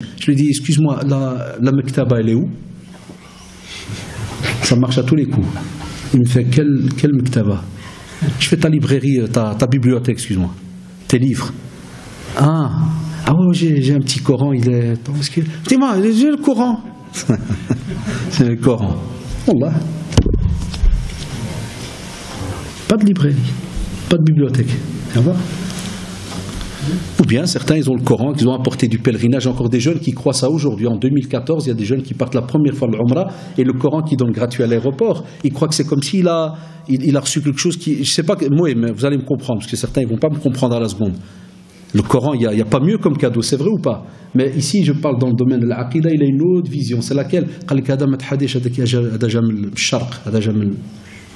Je lui dis, excuse-moi, la, la mektaba, elle est où? Ça marche à tous les coups. Il me fait, quelle, quelle mektaba Je fais ta librairie, euh, ta, ta bibliothèque, excuse-moi. Tes livres. Ah, ah ouais, j'ai un petit Coran, il est... Dis-moi, j'ai le Coran. C'est le Coran. Wallah. Pas de librairie, pas de bibliothèque. Viens voir. Ou bien certains, ils ont le Coran, ils ont apporté du pèlerinage. Encore des jeunes qui croient ça aujourd'hui. En 2014, il y a des jeunes qui partent la première fois le Umrah et le Coran qui donne gratuit à l'aéroport. Ils croient que c'est comme s'il a, il, a reçu quelque chose qui. Je sais pas, moi, mais vous allez me comprendre, parce que certains, ils vont pas me comprendre à la seconde. Le Coran, il n'y a, pas mieux comme cadeau, c'est vrai ou pas? Mais ici, je parle dans le domaine de l'aqidah, il a une autre vision. C'est laquelle?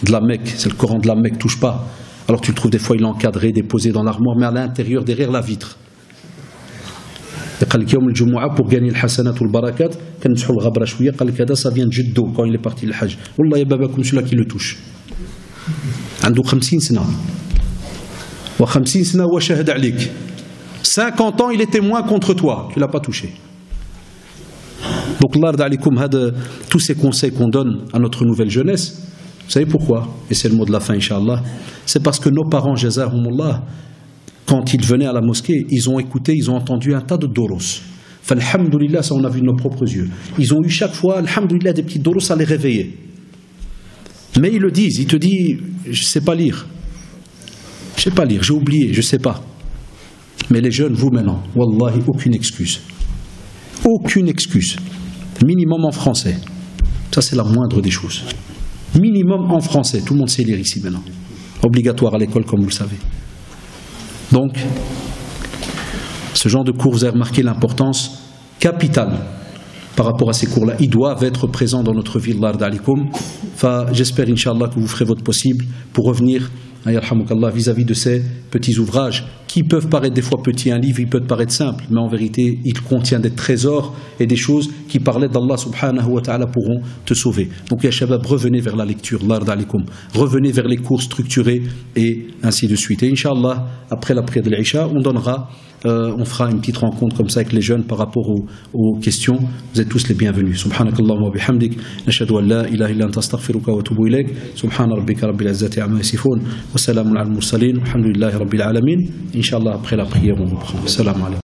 De la Mecque, c'est le Coran de la Mecque, touche pas. Alors tu le trouves des fois, il est encadré, déposé dans l'armoire, mais à l'intérieur, derrière la vitre. قال لك يوم الجمعة pour gagner الحسنات والبركات كنمسحوا الغبرة شوية قال لك هذا ça vient de جدو quand il est parti للحج والله يا باباكم celui-là qui le touche عنده 50 سنة و50 سنة هو شاهد عليك 50 ans il est témoin contre toi tu l'as pas touché donc Allah عليكم هذا tous ces conseils qu'on donne à notre nouvelle jeunesse vous savez pourquoi Et c'est le mot de la fin, Inch'Allah. C'est parce que nos parents, Jazahumullah, quand ils venaient à la mosquée, ils ont écouté, ils ont entendu un tas de doros. Alhamdulillah, ça on a vu de nos propres yeux. Ils ont eu chaque fois, Alhamdulillah, des petits doros à les réveiller. Mais ils le disent, ils te disent, je sais pas lire. Je sais pas lire, j'ai oublié, je sais pas. Mais les jeunes, vous maintenant, Wallahi, aucune excuse. Aucune excuse. Minimum en français. Ça, c'est la moindre des choses. Minimum en français. Tout le monde sait lire ici maintenant. Obligatoire à l'école, comme vous le savez. Donc, ce genre de cours, vous avez remarqué l'importance capitale par rapport à ces cours-là. Ils doivent être présents dans notre vie, d'alikum. Enfin, J'espère, Inch'Allah, que vous ferez votre possible pour revenir vis-à-vis de ces petits ouvrages qui peuvent paraître des fois petits, un livre il peut paraître simple, mais en vérité il contient des trésors et des choses qui parlaient d'Allah subhanahu wa ta'ala pourront te sauver. Donc ya shabab, revenez vers la lecture, l'ardalikum, revenez vers les cours structurés et ainsi de suite. Et Inch'Allah, après la prière de l'Isha, on donnera euh, on fera une petite rencontre comme ça avec les jeunes par rapport aux, aux questions. Vous êtes tous les bienvenus. Subhanakallah wa bihamdik. Nashhadu an la ilaha illa anta astaghfiruka wa atubu ilayk. Subhana rabbil izzati amma yasifun. Wa salamun ala al mursalin. Alhamdulillahi rabbil alamin. Inch'Allah, après la prière, on reprend. Salam alaikum.